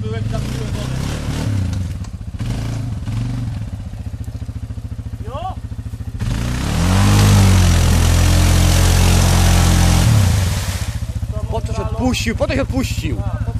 byłem, tam byłem wodę. Jo? Po co się odpuścił? Po co się odpuścił? A,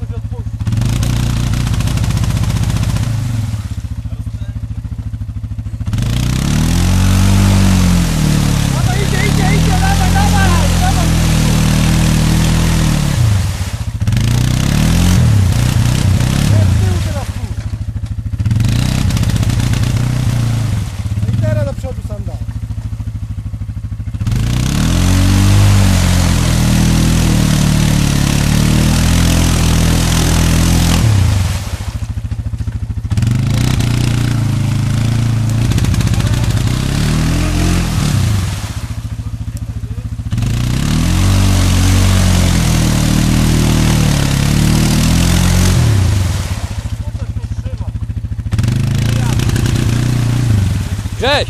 Grześ,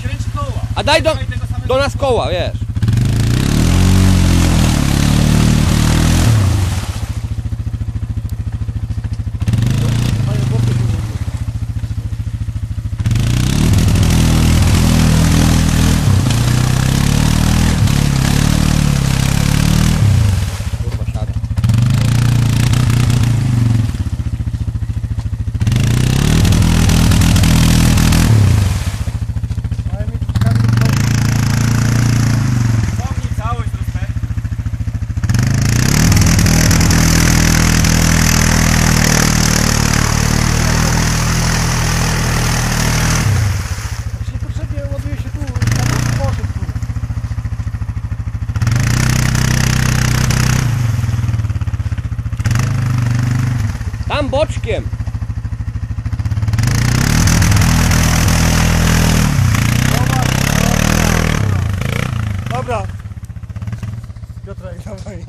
a daj do, do nas koła, wiesz. Tam boczkiem. Dobra. Piotrek, dawaj.